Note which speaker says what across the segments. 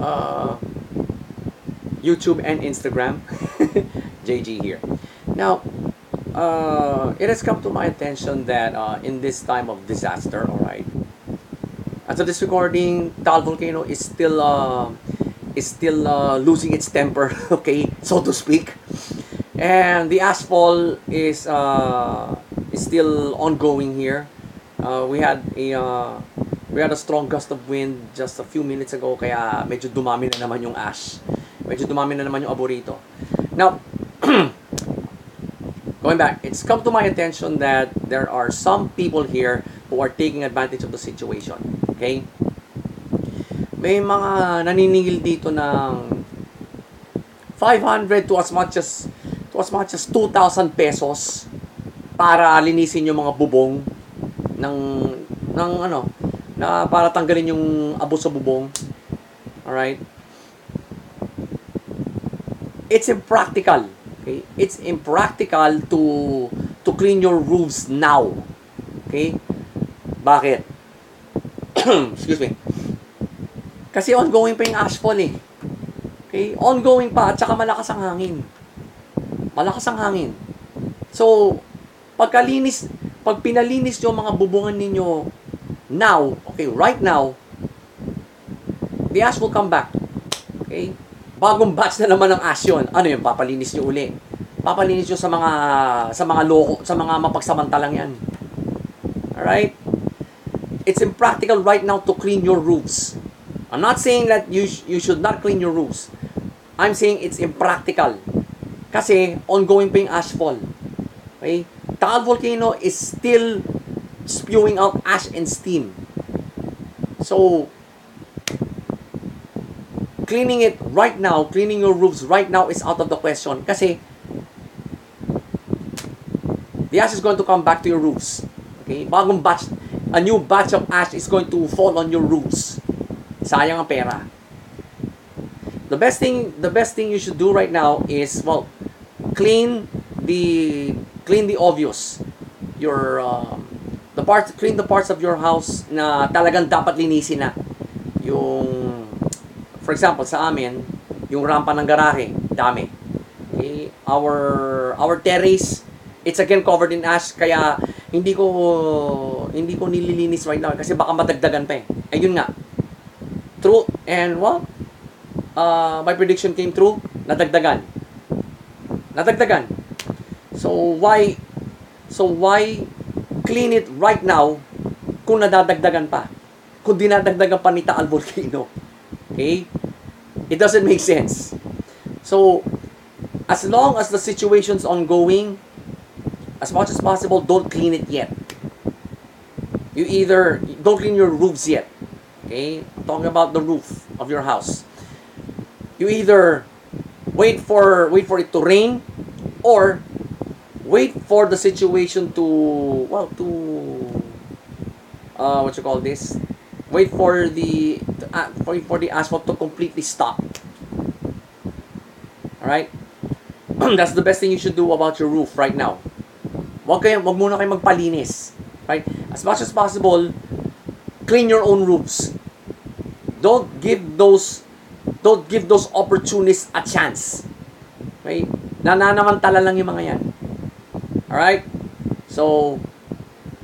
Speaker 1: uh, YouTube and Instagram. JG here. Now, uh, it has come to my attention that uh, in this time of disaster, all right, as of this recording, Taal Volcano is still uh, is still uh, losing its temper, okay, so to speak, and the asphalt is uh, is still ongoing here. Uh, we had a we had a strong gust of wind just a few minutes ago, kaya medyo dumami na naman yung ash. Medyo dumami na naman yung abo rito. Now, going back, it's come to my attention that there are some people here who are taking advantage of the situation. Okay? May mga naniningil dito ng 500 to as much as to as much as 2,000 pesos para linisin yung mga bubong ng ng ano na para tanggalin yung abo sa bubong. Alright? It's impractical. Okay? It's impractical to to clean your roofs now. Okay? Bakit? Excuse me. Kasi ongoing pa yung asphalt eh. Okay? Ongoing pa at saka malakas ang hangin. Malakas ang hangin. So, pagkalinis, pag pinalinis yung mga bubungan ninyo now, okay, right now, the ash will come back. Okay? Bagong batch na naman ng ash yun. Ano yun? Papalinis nyo uli. Papalinis nyo sa mga sa mga loko, sa mga mapagsamantalang yan. Alright? It's impractical right now to clean your roofs. I'm not saying that you sh- you should not clean your roofs. I'm saying it's impractical. Kasi ongoing pa yung ashfall. Okay? Taal Volcano is still spewing out ash and steam. So, cleaning it right now, cleaning your roofs right now is out of the question. Kasi, the ash is going to come back to your roofs. Okay? Bagong batch, a new batch of ash is going to fall on your roofs. Sayang ang pera. The best thing, the best thing you should do right now is, well, clean the, clean the obvious. Your, um, the parts, clean the parts of your house na talagang dapat linisin na. Yung, for example, sa amin, yung rampa ng garahe, dami. Okay? Our, our terrace, it's again covered in ash, kaya hindi ko, hindi ko nililinis right now kasi baka madagdagan pa eh. Ayun nga. True, and well, uh, my prediction came true, nadagdagan. Nadagdagan. So why so why clean it right now kung nadadagdagan pa? Kung dinadagdagan pa ni Taal Volcano. Okay? It doesn't make sense. So as long as the situation's ongoing, as much as possible, don't clean it yet. You either don't clean your roofs yet. Okay? I'm talking about the roof of your house. You either wait for wait for it to rain or wait for the situation to well to uh what you call this? Wait for the uh, for, for the asphalt to completely stop. All right that's the best thing you should do about your roof right now. Wag kayo wag muna kayo magpalinis. Right? As much as possible clean your own roofs. Don't give those don't give those opportunists a chance. Okay nananamantala lang yung mga yan Alright? So,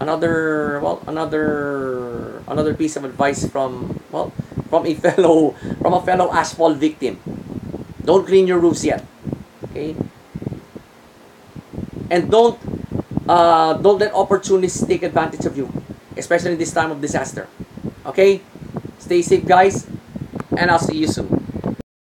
Speaker 1: another, well, another, another piece of advice from, well, from a fellow, from a fellow asphalt victim. Don't clean your roofs yet. Okay? And don't, uh, don't let opportunists take advantage of you. Especially in this time of disaster. Okay? Stay safe, guys. And I'll see you soon.